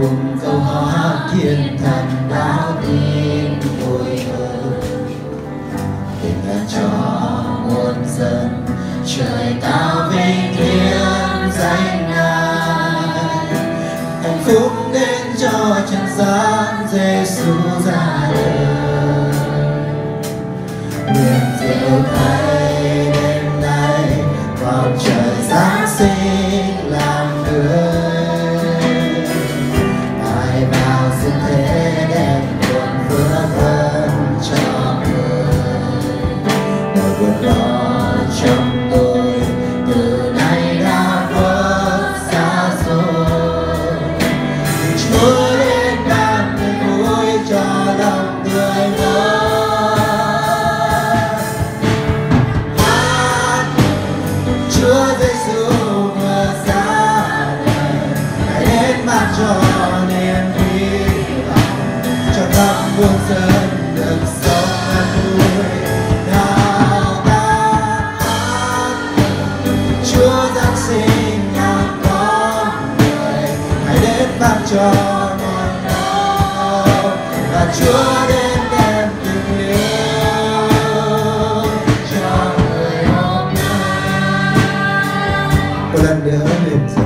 cùng câu hát thiên thần báo tin vui hơn tình cho muôn dân trời cao Sunday Susanna cho nên hy vọng cho khắp muôn dân được sống an vui. Nào ta hát Chúa Giáng sinh nhà con người, hãy đến ban cho mọi đau và Chúa đến lần nữa niềm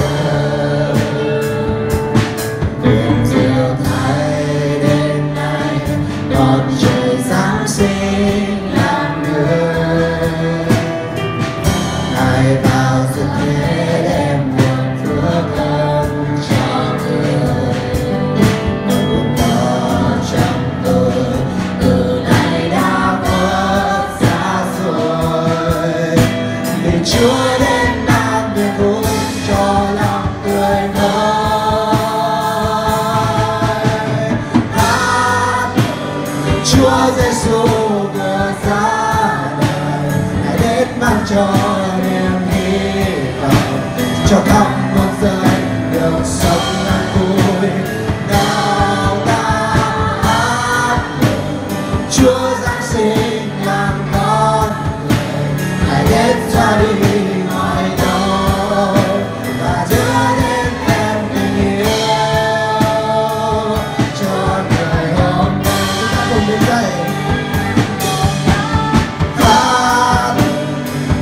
chúa đến ban niềm vui cho lòng tươi mới hát chúa giêsu vừa ra đời hãy đến mang cho niềm hy vọng cho khắp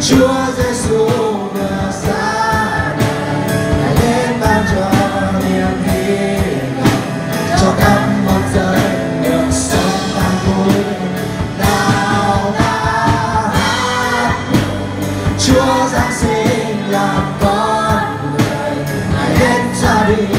Chúa Giêsu vừa xa Ngài đến ban cho niềm hy cho các con dân được sống an vui. Nào ta Chúa Giáng sinh làm con người. Ngài đến gia đình